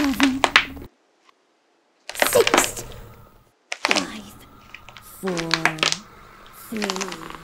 seven, six, five, four, three.